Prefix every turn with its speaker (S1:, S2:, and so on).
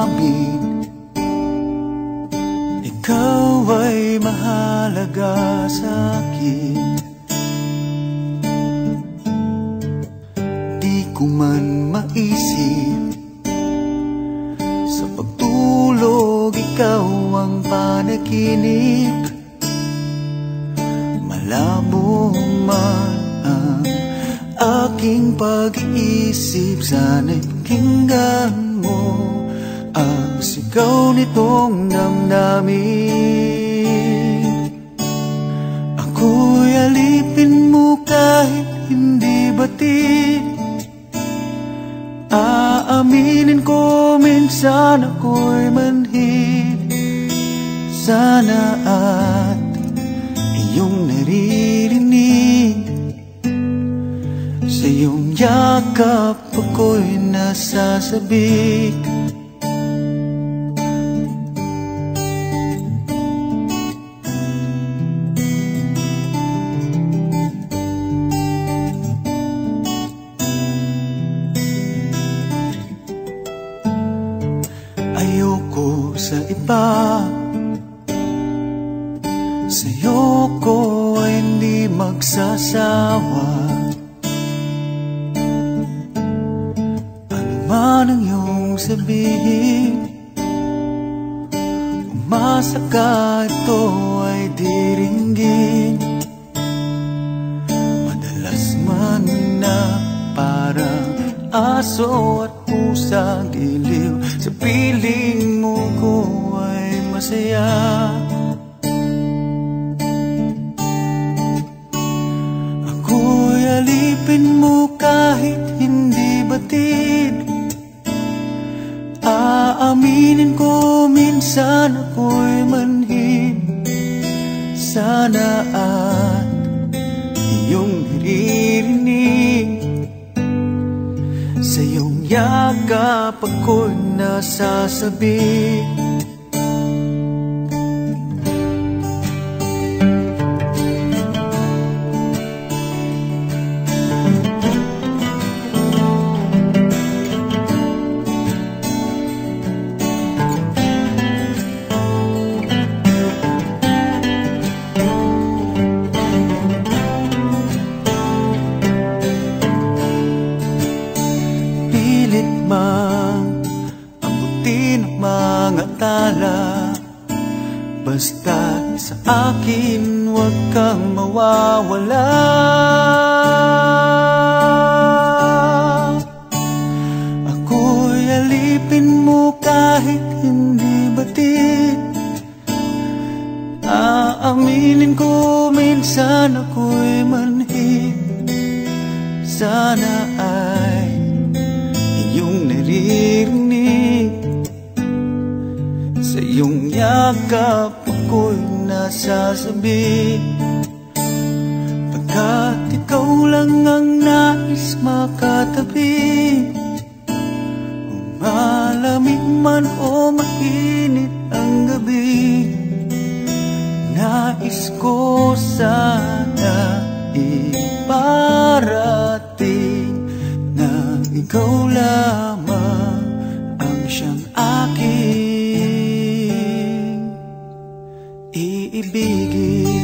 S1: maamin Ikaw ay mahalaga sa akin. Di ko man maisip Sa pagtulog ikaw ang panaginip. Malabo man ang aking pag-iisip Sana'y pakinggan mo Ang sigaw nitong damdamin. Ako'y alipin mo kahit hindi batid Aaminin ko minsan ako'y manhid. Sana at iyong naririnig. Sa iyong yakap ako'y nasasabik sa iba. Sa'yo ko hindi magsasawa. Ano man ang iyong sabihin Umasa ka ito ay diringgin Madalas man na parang aso at pusa giliw Sa piling mo ko ay masaya. Ako'y alipin mo kahit hindi batid. Aaminin ko minsan ako'y manhid. Sana at iyong naririnig. Sa iyong yakap ako'y nasasabi. Pilit mang Basta sa akin huwag kang mawawala. Ako'y alipin mo kahit hindi batid Aaminin ko minsan ako'y manhid Sana ay iyong naririnig Sa iyong yakap ako'y nasasabi. Pagkat ikaw lang ang nais makatabi Malamig man o mainit ang gabi Nais ko sana iparating Na ikaw lamang biggie.